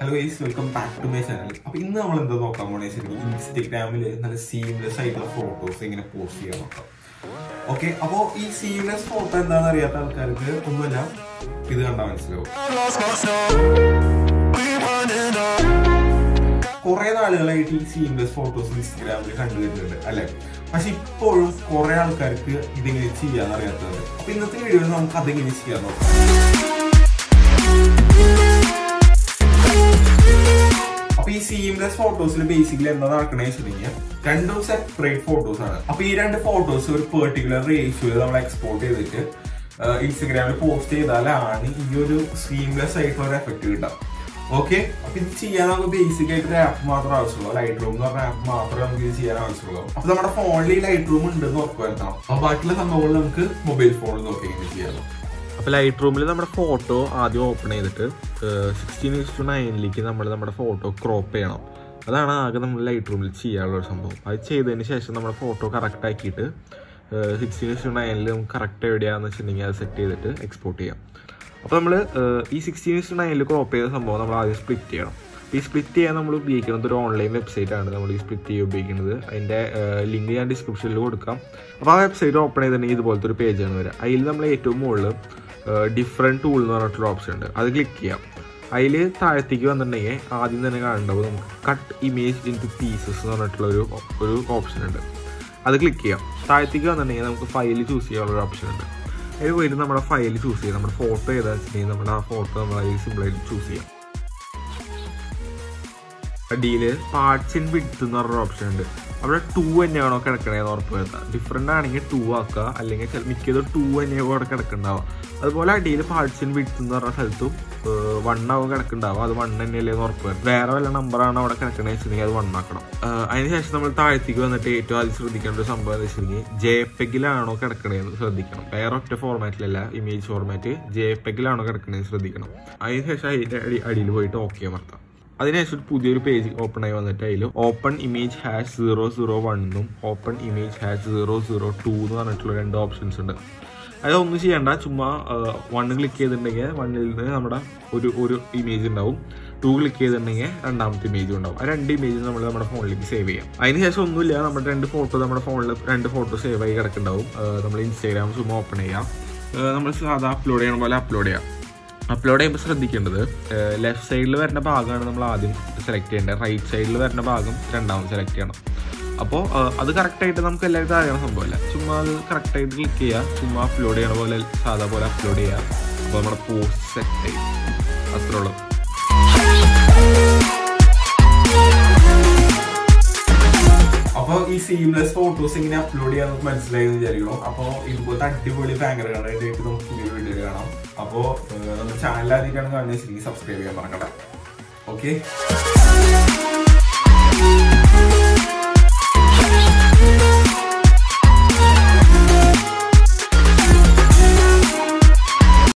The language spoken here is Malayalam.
Hello guys welcome back to my channel അപ്പൊ ഇന്ന് നമ്മൾ എന്താ നോക്കാൻ പോണേ ഇൻസ്റ്റഗ്രാമിൽ നല്ല സീംലെസ് ആയിട്ടുള്ള ഫോട്ടോസ് എങ്ങനെ പോസ്റ്റ് ചെയ്യാൻ നോക്കാം. ഓക്കെ അപ്പോ ഈ സീംലെസ് ഫോട്ടോ എന്താണെന്ന് അറിയാത്ത ആൾക്കാർക്ക് ഒന്നുമല്ല ഇത് കണ്ടാൽ മനസ്സിലാവും. കുറെ നാളുകളായിട്ട് ഈ സീംലെസ് ഫോട്ടോസ് ഇൻസ്റ്റഗ്രാമിൽ കണ്ടുവരുന്നുണ്ട് അല്ലെ? പക്ഷെ ഇപ്പോഴും കുറെ ആൾക്കാർക്ക് ഇതെങ്ങനെ ചെയ്യാന്ന് അറിയാത്തത് അപ്പൊ ഇന്നത്തെ വീഡിയോയിൽ നമുക്ക് അതെങ്ങനെ ചെയ്യാൻ നോക്കാം. അപ്പൊ ഈ സീംലെസ് ഫോട്ടോസിൽ ബേസിക്കലി എന്താ നടക്കണേ വെച്ചിട്ടുണ്ടെങ്കിൽ രണ്ടും സെപ്പറേറ്റ് ഫോട്ടോസ് ആണ്. അപ്പൊ ഈ രണ്ട് ഫോട്ടോസ് ഒരു പെർട്ടിക്കുലർ റേഷ്യോയിൽ നമ്മൾ എക്സ്പോർട്ട് ചെയ്തിട്ട് ഇൻസ്റ്റഗ്രാമിൽ പോസ്റ്റ് ചെയ്താലാണ് ഈ ഒരു സീംലെസ് ആയിട്ടുള്ള ഒരു എഫക്ട് കിട്ടുക. ഓക്കെ അപ്പൊ ഇത് ചെയ്യാൻ നമുക്ക് ബേസിക് ആയിട്ട് ഒരു ആപ്പ് മാത്രമേ ആവശ്യമുള്ളൂ. ലൈറ്റ് റൂം എന്ന് പറഞ്ഞ ആപ്പ് മാത്രമേ നമുക്ക് ഇത് ചെയ്യാൻ ആവശ്യമുള്ളൂ. അപ്പൊ നമ്മുടെ ഫോണിൽ ലൈറ്റ് റൂം ഉണ്ടെന്ന് ഉറപ്പ് വരുത്തണം. അപ്പൊ ബാക്കിയുള്ള സംഭവങ്ങൾ നമുക്ക് മൊബൈൽ ഫോണിൽ നോക്കി ചെയ്യാം അപ്പോൾ ലൈറ്റ് റൂമിൽ നമ്മുടെ ഫോട്ടോ ആദ്യം ഓപ്പൺ ചെയ്തിട്ട് സിക്സ്റ്റീൻ ടു നയനിലേക്ക് നമ്മൾ നമ്മുടെ ഫോട്ടോ ക്രോപ്പ് ചെയ്യണം. അതാണ് ആകെ നമ്മൾ ലൈറ്റ് റൂമിൽ ചെയ്യാനുള്ള ഒരു സംഭവം. അത് ചെയ്തതിന് ശേഷം നമ്മുടെ ഫോട്ടോ കറക്റ്റ് ആക്കിയിട്ട് സിക്സ്റ്റീൻ ടു നയനിൽ നമുക്ക് കറക്റ്റ് എവിടെയാണെന്ന് വെച്ചിട്ടുണ്ടെങ്കിൽ അത് സെറ്റ് ചെയ്തിട്ട് എക്സ്പോർട്ട് ചെയ്യാം. അപ്പോൾ നമ്മൾ ഈ സിക്സ്റ്റീൻ ടു നയനിൽ ക്രോപ്പ് ചെയ്ത സംഭവം നമ്മൾ ആദ്യം സ്പ്ലിറ്റ് ചെയ്യണം. ഈ സ്പ്ലിറ്റ് ചെയ്യാൻ നമ്മൾ ഉപയോഗിക്കുന്നത് ഒരു ഓൺലൈൻ വെബ്സൈറ്റ് ആണ് നമ്മൾ ഈ സ്പ്ലിറ്റ് ചെയ്യാൻ ഉപയോഗിക്കുന്നത്. അതിന്റെ ലിങ്ക് ഞാൻ ഡിസ്ക്രിപ്ഷനിൽ കൊടുക്കാം. അപ്പോൾ ആ വെബ്സൈറ്റ് ഓപ്പൺ ചെയ്തിട്ടുണ്ടെങ്കിൽ ഇതുപോലത്തെ ഒരു പേജാണ് വരിക. അതിൽ നമ്മൾ ഏറ്റവും മുകളിൽ ഡിഫറെന്റ് ടൂൾ എന്ന് പറഞ്ഞിട്ടൊരു ഓപ്ഷൻ ഉണ്ട്. അത് ക്ലിക്ക് ചെയ്യാം. അതിൽ താഴത്തേക്ക് വന്നിട്ടുണ്ടെങ്കിൽ ആദ്യം തന്നെ കാണേണ്ടത് നമുക്ക് cut image in two pieces എന്ന് പറഞ്ഞിട്ടുള്ള ഒരു ഓപ്ഷൻ ഉണ്ട്. അത് ക്ലിക്ക് ചെയ്യാം. താഴത്തേക്ക് വന്നിട്ടുണ്ടെങ്കിൽ നമുക്ക് ഫയൽ ചൂസ് ചെയ്യാനുള്ള ഒരു ഓപ്ഷൻ ഉണ്ട്. അതിൽ പോയിട്ട് നമ്മുടെ ഫയൽ ചൂസ് ചെയ്യാം. നമ്മുടെ ഫോട്ടോ ഏതാണെന്ന് വെച്ചിട്ടുണ്ടെങ്കിൽ നമ്മുടെ ആ ഫോട്ടോ നമ്മൾ അതിൽ സിമ്പിളായിട്ട് ചൂസ് ചെയ്യാം. അടിയിൽ പാർട്സ് ഇൻ വിഡ്ത്ത് എന്ന് പറഞ്ഞൊരു ഓപ്ഷൻ ഉണ്ട്. അവിടെ ടു തന്നെയാണോ കിടക്കണേന്ന് ഉറപ്പ് വരുത്തുക ഡിഫറെന്റ് ആണെങ്കിൽ ടു ആക്കുക. അല്ലെങ്കിൽ മിക്കതും ടു തന്നെയാവും അവിടെ കിടക്കുന്നുണ്ടാവുക അതുപോലെ അടിയിൽ പാർട്സ് ഇൻ വിഡ്ത്ത് എന്ന് പറഞ്ഞ സ്ഥലത്തും വൺ ആവും കിടക്കുന്നുണ്ടാവുക അത് വൺ തന്നെയല്ലേ എന്ന് ഉറപ്പ് വരും വേറെ വല്ല നമ്പറാണ് അവിടെ കിടക്കണേ വെച്ചിട്ടുണ്ടെങ്കിൽ അത് വൺ ആക്കണം. അതിനുശേഷം നമ്മൾ താഴത്തേക്ക് വന്നിട്ട് ഏറ്റവും ആദ്യം ശ്രദ്ധിക്കേണ്ട ഒരു സംഭവം എന്ന് വെച്ചിട്ടുണ്ടെങ്കിൽ ജെ പെഗിലാണോ കിടക്കണേന്ന് ശ്രദ്ധിക്കണം. വേറെ ഒറ്റ ഫോർമാറ്റിലല്ല ഇമേജ് ഫോർമാറ്റ് ജെ പെഗിലാണോ കിടക്കണേന്ന് ശ്രദ്ധിക്കണം. അതിനുശേഷം അതിന്റെ അടി അടിയിൽ പോയിട്ട് ഓക്കെ അമർത്താം അതിനുശേഷം ഒരു പുതിയൊരു പേജ് ഓപ്പൺ ആയി വന്നിട്ട് അതിൽ open image hash zero zero വണ്ണും open image hash zero zero two എന്ന് പറഞ്ഞിട്ടുള്ള രണ്ട് ഓപ്ഷൻസ് ഉണ്ട്. അതായത് ഒന്നും ചെയ്യണ്ട ചുമ്മാ വണ്ണ് ക്ലിക്ക് ചെയ്തിട്ടുണ്ടെങ്കിൽ വണ്ണിൽ നിന്ന് നമ്മുടെ ഒരു ഒരു ഇമേജ് ഉണ്ടാവും. ടു ക്ലിക്ക് ചെയ്തിട്ടുണ്ടെങ്കിൽ രണ്ടാമത്തെ ഇമേജ് ഉണ്ടാവും. ആ രണ്ട് ഇമേജ് നമ്മൾ നമ്മുടെ ഫോണിലേക്ക് സേവ് ചെയ്യാം. അതിനുശേഷം ഒന്നുമില്ല നമ്മുടെ രണ്ട് ഫോട്ടോ നമ്മുടെ ഫോണിൽ രണ്ട് ഫോട്ടോ സേവ് ആയി കിടക്കുന്നുണ്ടാവും. നമ്മൾ ഇൻസ്റ്റാഗ്രാം ചുമ്മാ ഓപ്പൺ ചെയ്യാം. നമ്മൾ സാധാ അപ്ലോഡ് ചെയ്യണ പോലെ അപ്ലോഡ് ചെയ്യാം. അപ്ലോഡ് ചെയ്യുമ്പോൾ ശ്രദ്ധിക്കേണ്ടത് ലെഫ്റ്റ് സൈഡിൽ വരുന്ന ഭാഗമാണ് നമ്മൾ ആദ്യം സെലക്ട് ചെയ്യേണ്ടത്. റൈറ്റ് സൈഡിൽ വരുന്ന ഭാഗം രണ്ടാമത് സെലക്ട് ചെയ്യണം. അപ്പോൾ അത് കറക്റ്റായിട്ട് നമുക്ക് എല്ലാവർക്കും അറിയണ സംഭവമല്ല. ചുമ്മാ അത് കറക്റ്റായിട്ട് ക്ലിക്ക് ചെയ്യുക ചുമ്മാ അപ്ലോഡ് ചെയ്യണ പോലെ സാധാ പോലെ അപ്ലോഡ് ചെയ്യുക അപ്പോൾ നമ്മുടെ പോസ്റ്റ് സെറ്റ് ചെയ്യും അത്രേ സീംലെസ് ഫോട്ടോസ് ഇങ്ങനെ അപ്ലോഡ് ചെയ്യാൻ നമുക്ക് മനസ്സിലായി എന്ന് വിചാരിക്കണം അപ്പൊ ഇതുപോലത്തെ അടിപൊളി ബാങ്കറുകളായിട്ട് നമുക്ക് പുതിയ വീഡിയോ കാണാം. അപ്പോ നമ്മുടെ ചാനൽ ആദ്യമായിട്ടാണ് കാണുന്നത് സബ്സ്ക്രൈബ് ചെയ്യാൻ മറക്കട്ടെ ഓക്കെ